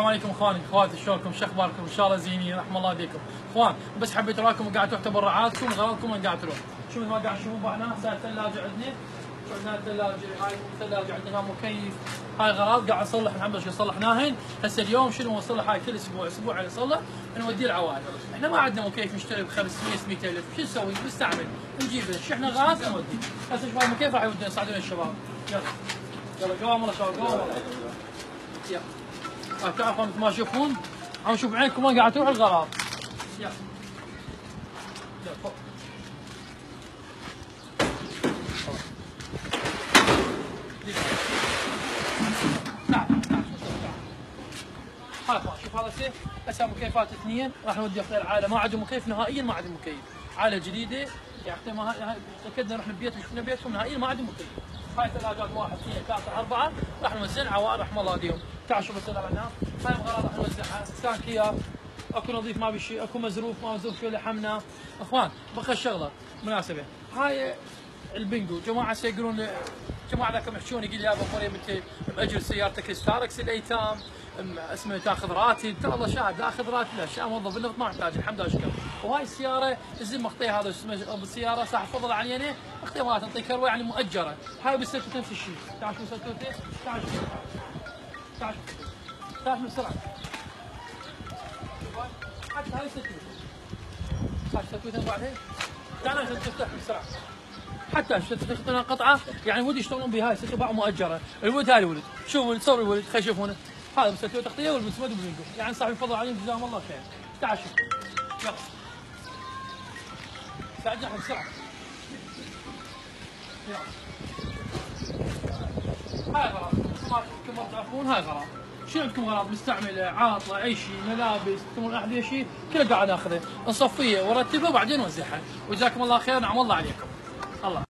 السلام عليكم اخواني اخواتي شلونكم؟ شو اخباركم؟ ان شاء الله زينين رحم الله يديكم اخوان بس حبيت اراكم قاعد تروح تبرعاتكم غراضكم وين قاعد تروح؟ شوف ما قاعد تشوفون بعنا هسه الثلاجة عندنا. شوف عندنا الثلاجة هاي الثلاجة عندنا مكيف هاي غراض قاعد نصلح الحمد لله صلحناهن. هسه اليوم شنو نصلح؟ هاي كل أسبوع أسبوع نصلح نوديه العوائل. إحنا ما عندنا مكيف نشتري ب 500 600000 شو نسوي؟ نستعمل. نجيب شحنه غاز نوديه هسه شباب المكيف راح يودينا؟ يصعدون الشباب. يلا. يلا قوام والله شباب قوام والله يلا. تعرفون مثل ما تشوفون عم نشوف عينكم وين قاعد تروح اخوان شوف هذا سيف هسه مكيفات اثنين. راح نودي اخويا العائلة. ما عندهم مكيف نهائيا ما عندهم مكيف. عائلة جديدة. يعني ما تأكدنا رحنا بيت شفنا بيتهم نهائيا ما عندهم مكيف. هاي ثلاجات واحد اثنين ثلاثة أربعة. راح نوزعها عوائل رحم الله عليهم تعال شوف السلام علينا هاي الغراض راح نوزعها سانكيا أكو نظيف ما بشي أكو مزروف ما مزروف. شو لحمنا. أخوان بقى الشغله مناسبة. هاي البنجو. جماعة سيقولون جماعة ذاك يحشون يقول يا أبو مريم انت ماجر سيارتك ستاركس الايتام اسمه تاخذ راتب. ترى الله شاهد. لا اخذ راتب. لا شاهد موظف بالنفط ما احتاج الحمد لله. شكرا. وهاي السيارة الزين مخطيه هذا اسمه بالسياره صاحب فضل علينا. مخطيه مالت تعطيك كروه يعني مؤجرة. هاي بالستوت نفس الشيء تعال شوف ستوتي تعال شوف تعال تعال بسرعة حتى هاي ستوت هاي ستوت بعدين تعال عشان تفتح بسرعة حتى تاخذون قطعه يعني ودي يشتغلون بهاي ست باع مؤجره الولد هاي الولد شوف الولد صور الولد خلينا يشوفونه هذا مسوي تغطيه والمسود بالبنجو يعني صاحب الفضل عليهم جزاهم الله خير تعال شوف يلا إحنا بسرعة يلا هاي غراض ما تعرفون هاي غراض شنو عندكم غراض مستعمله عاطله أي شيء ملابس تكون أحذية شيء كله قاعد ناخذه. نصفيه ورتبه وبعدين نوزعها وجزاكم الله خير نعم الله عليكم. الله.